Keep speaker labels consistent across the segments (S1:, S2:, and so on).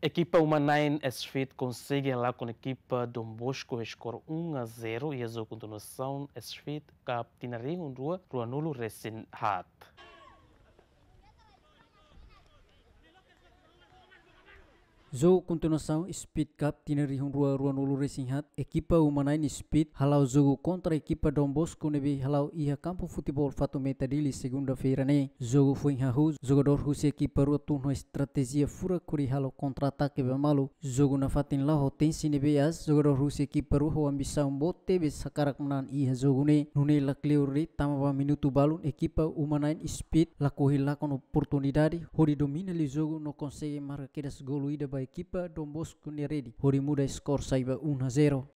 S1: Equipa Humanain Esfit consegue lá com a equipa Dom Bosco score 1 a 0 e a continuação Esfit cap Tinari rua rua nulo recém hat.
S2: Jogo continuação Speed Cup Tinari Rua Rua Nulu Racing Hat equipa Umanain Speed. Halau jogo contra a equipa Dom Bosco nebe halau ia campo futebol Fato Metadili segunda-feira ne jogo foi Hahu jogador Rusi equipa Rua turno estratégia fura kuri halau contra-ataque malu. Jogo na fatin lau tensi nebe as jogador Rusi equipa Rua ambição bote be sakarak menan ia jogo ne nune la ri tamava minuto balun equipa Umanain Speed. La kohilakon oportunidade hori domina li jogo no consegue marcar kedas golu ida equipa Don Bosco Neredi. Orimura scorsa Iva 1-0.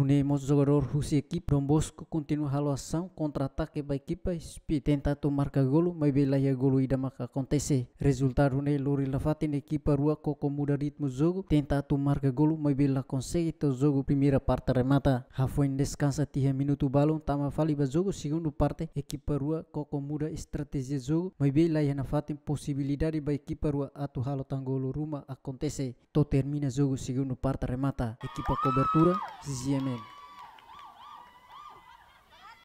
S2: No Nemos jogador Rússia equipe Dom Bosco continua a loação contra-ataque da equipa Spi tentando marcar golo, mas bela e golo ida marca acontece. Resultado ne Lori Lafati na equipa Rua Coco muda ritmo jogo, tentando marcar golo, mas bela consegue o jogo primeira parte remata. Rafael descansa 10 minuto balão, tama o jogo segundo parte equipa Rua Coco muda estratégia jogo, mas bela e Lafati possibilidade da equipa Rua ato halo tangolo ruma acontece. To termina jogo segundo parte remata. Equipa cobertura, Ziemen